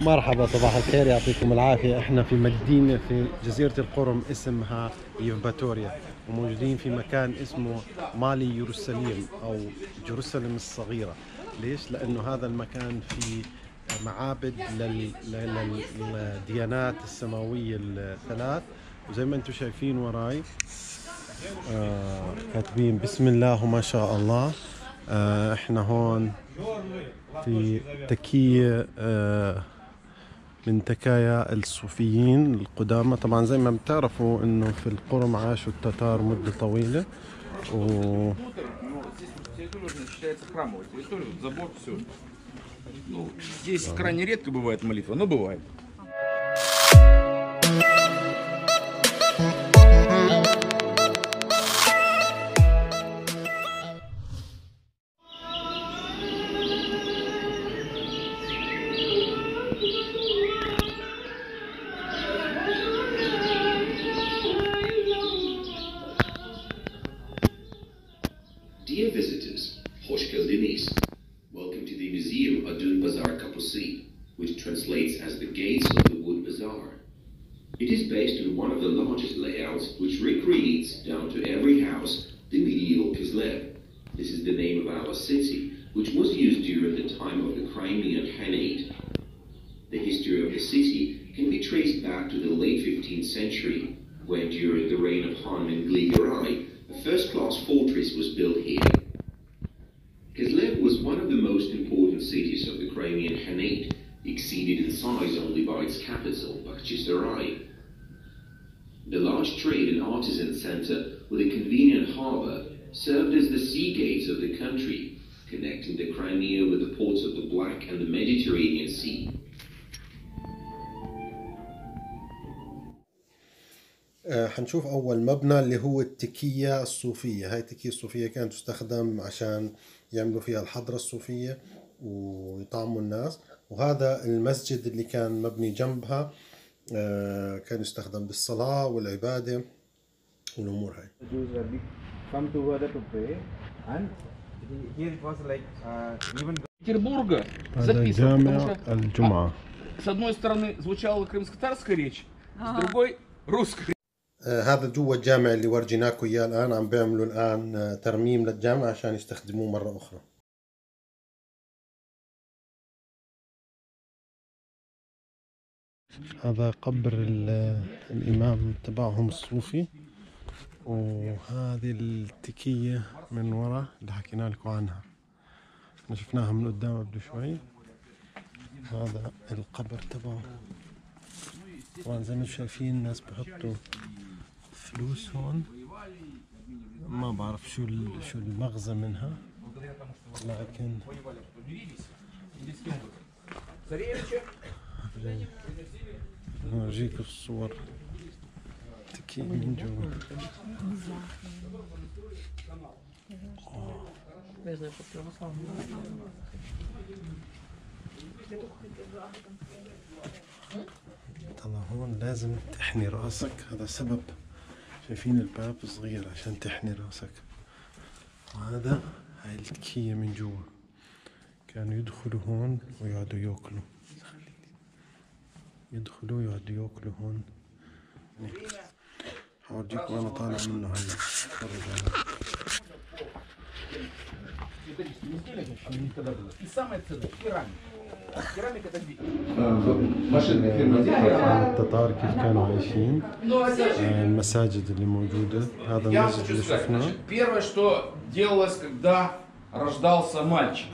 مرحبا صباح الخير. يعطيكم العافية. إحنا في مدينة في جزيرة القرم اسمها يوفاتوريا وموجودين في مكان اسمه مالي يروسليم أو جيروسلم الصغيرة. ليش؟ لأنه هذا المكان فيه معابد لل- لل- للديانات السماوية الثلاث. وزي ما أنتم شايفين وراي آه كاتبين بسم الله وما شاء الله. آه إحنا هون في تكية آه من تكايا الصوفيين القدامى طبعا زي ما بتعرفوا انه في القرم عاشوا التتار مدة طويلة و Территория уже считается храмовой территорией, вот забор, все. Ну, здесь крайне редко бывает молитва, но бывает. To the late 15th century, when during the reign of Hanuman Gligarai, a first-class fortress was built here. Kislev was one of the most important cities of the Crimean Khanate, exceeded in size only by its capital, Bakhchisarai. The large trade and artisan center with a convenient harbor served as the sea gates of the country, connecting the Crimea with the ports of the Black and the Mediterranean Sea. حنشوف أول مبنى اللي هو التكية الصوفية هاي التكية الصوفية كانت تستخدم عشان يعملوا فيها الحضرة الصوفية ويطعموا الناس وهذا المسجد اللي كان مبني جنبها آه، كان يستخدم بالصلاة والعبادة والأمور هاي Jews were big, come together to pray, and here it was like uh, even Петербурга هذا записывал, потому جامع что الجمعة с одной стороны звучала крымско-татарская речь, с другой русская. آه، هذا جوا الجامع اللي ورجيناكم إياه الآن عم بيعملوا الآن آه، ترميم للجامع عشان يستخدموه مرة أخرى. هذا قبر ال- الإمام تبعهم الصوفي وهذه التكية من ورا اللي حكينا لكم عنها. إحنا شفناها من قدام قبل شوي. هذا القبر تبعه. طبعا زي ما أنتم شايفين الناس بحطوا فلوس هون. ما بعرف شو شو المغزى منها. لكن نورجيك الصور. تكي من جوا. طلع هون لازم تحني راسك هذا سبب. شايفين الباب صغير عشان تحني راسك وهذا هاي التكية من جوا كانوا يدخلوا هون ويقعدوا ياكلوا يدخلوا ويقعدوا ياكلوا هون هيك. حورجيكم أنا طالع منه هلا اتفرج على И самое ценное, керамика. Керамика это где? Машинная фирма التتار كيف كانوا عايشين آه، المساجد اللي موجودة هذا Я вам المسجد хочу اللي сказать, شفناه значит, первое, что делалось, когда рождался мальчик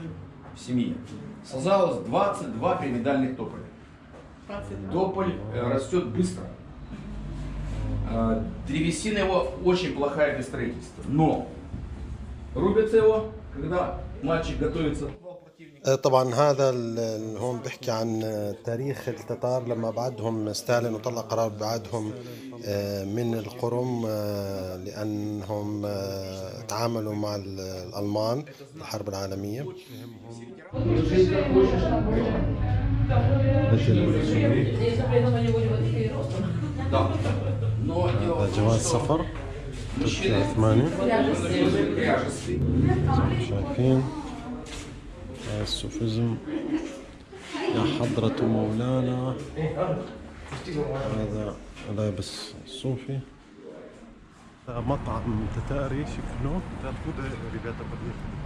в семье, созалось 22 пирамидальных тополя. Тополь э, растет быстро. Э, Древесина его очень плохая для строительства. Но рубятся его, когда мальчик готовится آه، آه، طبعا هذا هون بيحكي عن آه، تاريخ التتار. لما بعدهم ستالين وطلع قرار بعدهم آه، من القرم لأنهم تعاملوا مع الألمان الحرب العالمية. هذا جواز سفر ثمانية. شايفين. هاي السوفيزم. يا حضرة مولانا. هذا لابس صوفي. مطعم تتاري شكله.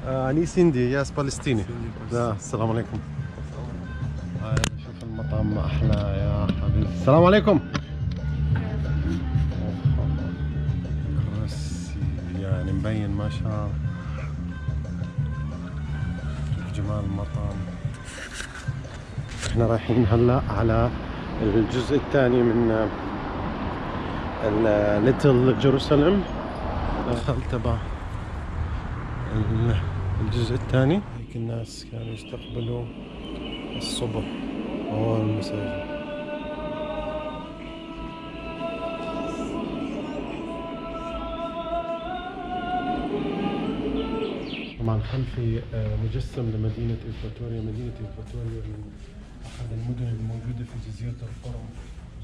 آه، أني سندي ياس بالستيني. لا السلام عليكم. شوف المطعم ما أحلى يا حبيبي. السلام عليكم. كرسي يعني مبين ما شاء الله. جمال المطعم إحنا رايحين هلا على الجزء الثاني من ليتل جيروسالم دخل تبع ال- الجزء الثاني. هيك الناس كانوا يستقبلوا الصبح. هون المساجد. خلفي آه، مجسم لمدينة إكواتوريا مدينة إكواتوريا من أحد المدن الموجودة في جزيرة القرم.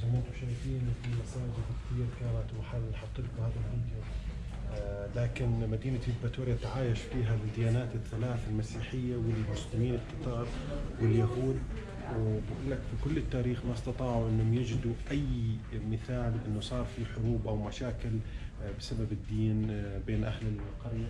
زي ما أنتم شايفين في مساجد كثير كانت وحل حط لكم هذا الفيديو. آه، لكن مدينة إكواتوريا تعايش فيها الديانات الثلاث المسيحية والمسلمين التتار واليهود. وبقول لك في كل التاريخ ما استطاعوا إنهم يجدوا أي مثال إنه صار في حروب أو مشاكل آه، بسبب الدين بين أهل القرية.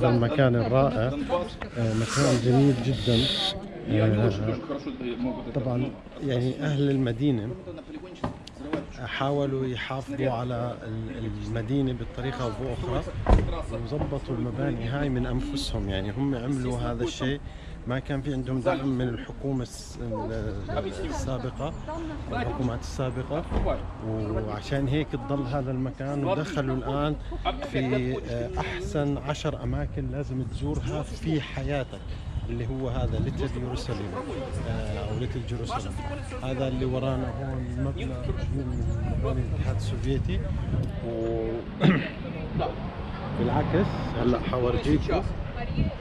هذا المكان الرائع. آه، مكان جميل جدا. آه، طبعا يعني أهل المدينة حاولوا يحافظوا على ال- المدينة بطريقة أو بأخرى وظبطوا المباني هاي من أنفسهم. يعني هم عملوا هذا الشيء ما كان في عندهم دعم من الحكومة الس- ال- السابقة الحكومات السابقة. وعشان هيك تضل هذا المكان ودخلوا الآن في آه، أحسن عشر أماكن لازم تزورها في حياتك اللي هو هذا little Jerusalem آه، أو little Jerusalem هذا اللي ورانا هون مبنى من مباني الاتحاد السوفيتي. و بالعكس هلا حورجيكم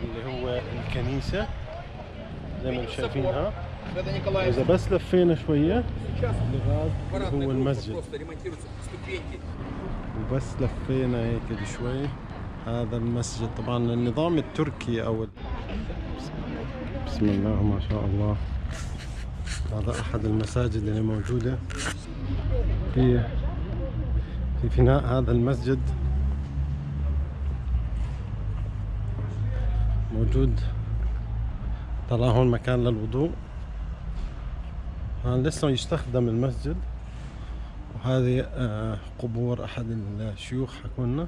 اللي هو الكنيسة. زي ما أنتم شايفينها إذا بس لفينا شوية لغاية هو المسجد. وبس لفينا هيك شوي. هذا المسجد طبعا النظام التركي أو بسم الله ما شاء الله. هذا أحد المساجد اللي موجودة. في في فناء هذا المسجد. موجود ترى هون مكان للوضوء. هون لسه يستخدم المسجد. وهذه آه، قبور أحد الشيوخ حكوا لنا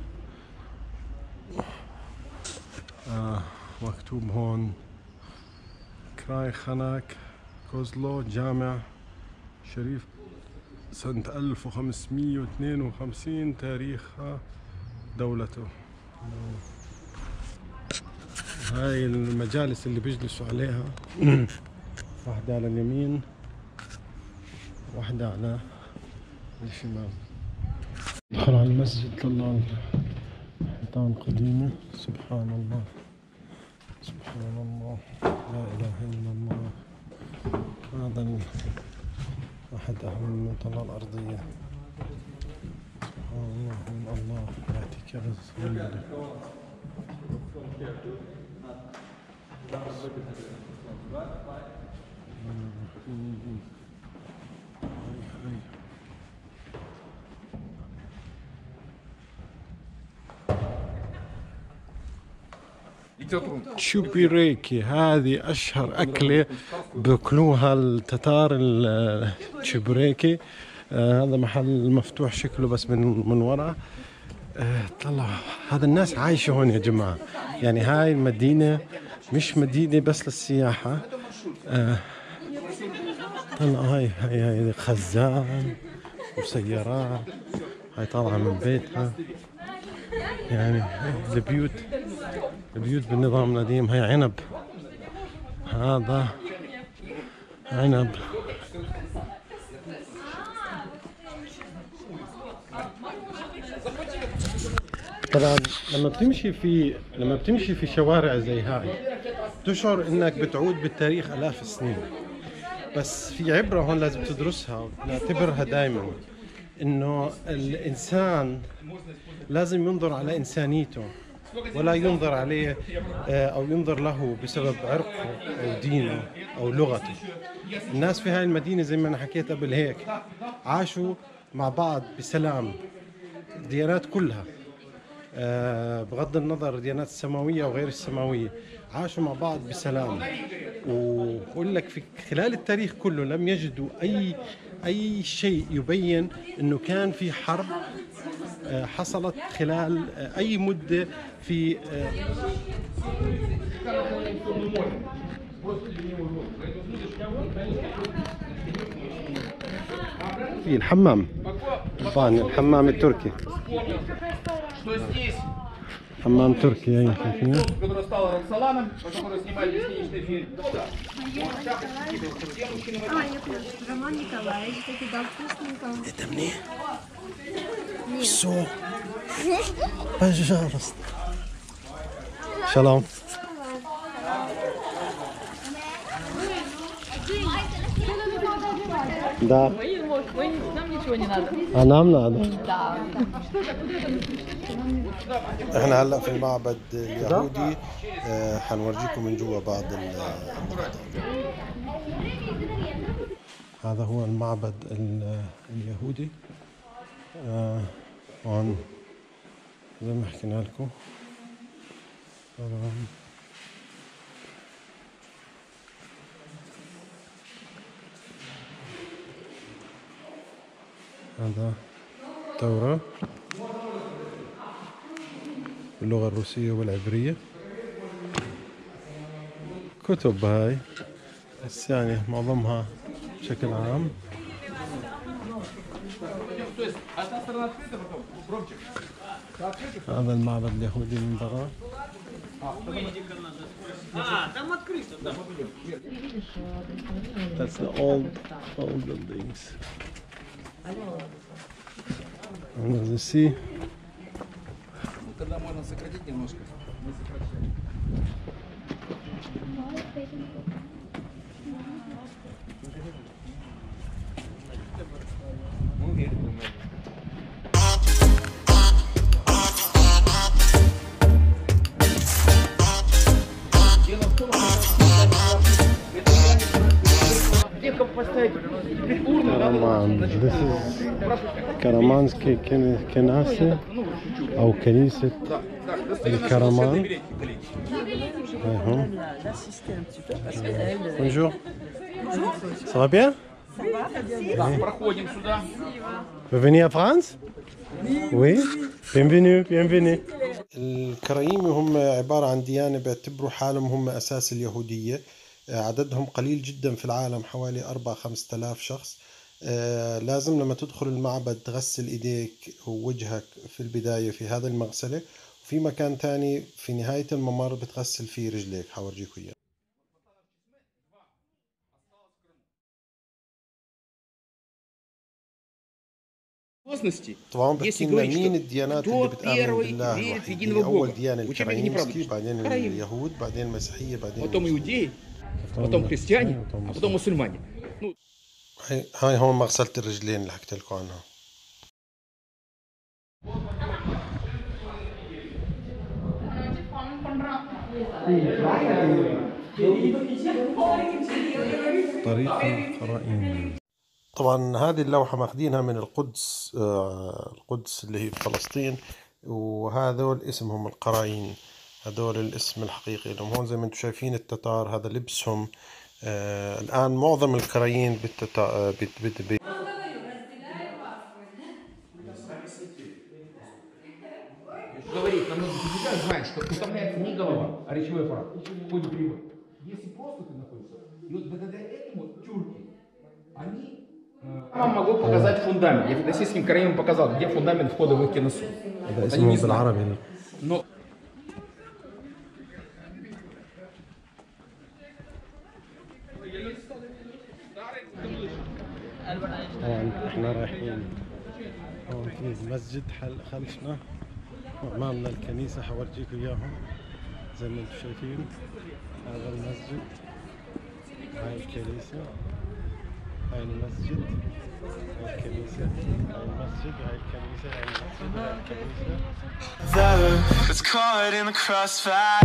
آه، مكتوب هون. كراي خناك كوزلو جامع شريف سنة 1552 تاريخ دولته. هاي المجالس اللي بيجلسوا عليها. واحدة على اليمين واحدة على الشمال. دخل على المسجد طلع حيطان قديمة سبحان الله. سبحان الله. لا إله إلا الله. هذا ال- أحد أهم المنطقة الأرضية. سبحان الله. من الله يعطيك تشوبيريكي هذه أشهر أكلة بياكلوها التتار التشوبيريكي آه هذا محل مفتوح شكله بس من من ورا. آه، طلع هذا الناس عايشة هون يا جماعة. يعني هاي المدينة مش مدينة بس للسياحة. آه، طلع هاي هاي هاي خزان وسيارات. هاي طالعة من بيتها. يعني البيوت البيوت بالنظام القديم هاي عنب. هذا عنب. طبعا لما بتمشي في لما بتمشي في شوارع زي هاي تشعر إنك بتعود بالتاريخ آلاف السنين. بس في عبرة هون لازم تدرسها نعتبرها دائما إنه الإنسان لازم ينظر على إنسانيته ولا ينظر عليه آه، أو ينظر له بسبب عرقه أو دينه أو لغته. الناس في هاي المدينة زي ما أنا حكيت قبل هيك عاشوا مع بعض بسلام الديانات كلها. بغض النظر الديانات السماوية وغير السماوية عاشوا مع بعض بسلام. وبقول لك في خلال التاريخ كله لم يجدوا أي أي شيء يبين أنه كان في حرب آه، حصلت خلال آه، أي مدة في آه، في الحمام الحمام التركي. что здесь Аман Турки, лицо, которое стало Роксоланом, которое снимает бесконечный фильм. Ну да. А, я понял. Роман Николаевич, таки дал вкусненького. Это мне? Нет. Все. Пожалуйста. Шалом. Да. Мы, мы, нам ничего не надо. А нам надо. Да. احنا هلا في المعبد اليهودي آه، حنورجيكم من جوا بعض ال- هذا هو المعبد ال- اليهودي آه، هون زي ما حكينا لكم هذا التوراة باللغة الروسية والعبرية. كتب هاي بس يعني معظمها بشكل عام. هذا المعبد اليهودي من برا. That's the old old buildings. Заси. Ну, можно сократить немножко. Мы сокращаем. Ну, عن this is Karamanski Kenasi. أو كنيسة الكرمان Bonjour. Ça va bien? Vous bien. à France? Oui. Bienvenue, bienvenue. الكرايم هم عبارة عن ديانة بيعتبروا حالهم هم أساس اليهودية. عددهم قليل جدا في العالم حوالي 4 5000 شخص. آه، لازم لما تدخل المعبد تغسل إيديك ووجهك في البداية في هذا المغسلة وفي مكان تاني في نهاية الممر بتغسل فيه رجليك حورجيكم إياه Косности. طبعا Если بحكي لنا говорить, مين что الديانات кто اللي بتآمن первый بالله верит в الوحيد единого هي أول Бога. ديانة Учение неправда. الكرايمسكي بعدين Караим. اليهود بعدين المسيحية بعدين Потом المسلمين. иудеи, потом христиане, а потом мусульмане. هاي هون مغسلة الرجلين اللي حكيت لكم عنها طريق القرائن طبعا هذه اللوحة ماخذينها من القدس آه، القدس اللي هي فلسطين وهذول اسمهم القرايين. هذول الاسم الحقيقي لهم. هون زي ما أنتم شايفين التتار هذا لبسهم. الآن معظم الكرايين بالتتا... آه، بت... بت... بت... говорить, нам нужно физика знать, что утомляется не голова, а речевой аппарат. В ходе перевода. Если просто ты находишься, и вот благодаря этому тюрки, они... э, Я вам могу показать фундамент. Я фотосийским караимом показал, где фундамент входа в их киносу. هذا Вот они не اسمه знают. بالعربي Но رايحين. هون في مسجد حل خلفنا. وامامنا الكنيسة حورجيكم إياهم زي ما أنتم شايفين. هذا المسجد. هاي الكنيسة. هاي المسجد. هاي الكنيسة. هاي المسجد. هاي الكنيسة. هاي المسجد. هاي الكنيسة. That's caught in the crossfire.